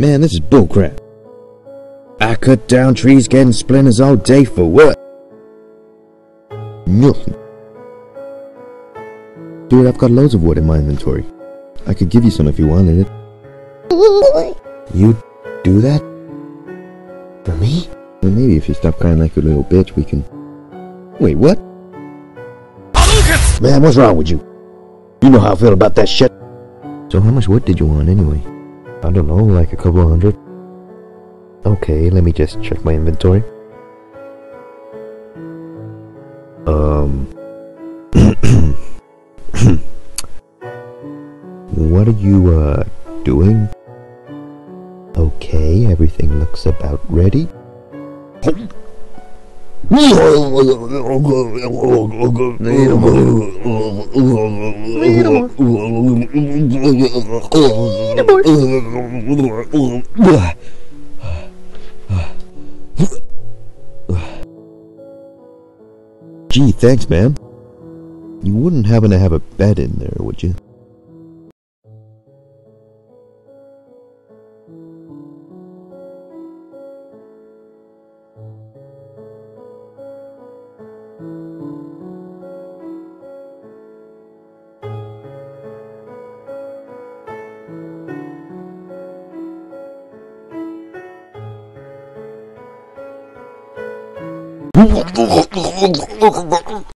Man, this is bullcrap. I cut down trees getting splinters all day for what? Nothing. Dude, I've got loads of wood in my inventory. I could give you some if you wanted it. You do that? For me? Well, maybe if you stop crying like a little bitch, we can... Wait, what? Man, what's wrong with you? You know how I feel about that shit. So how much wood did you want anyway? I don't know, like a couple hundred. Okay, let me just check my inventory. Um... what are you, uh, doing? Okay, everything looks about ready. Gee, thanks, man. You wouldn't happen to have a bed in there, would you? よろしくお願いします。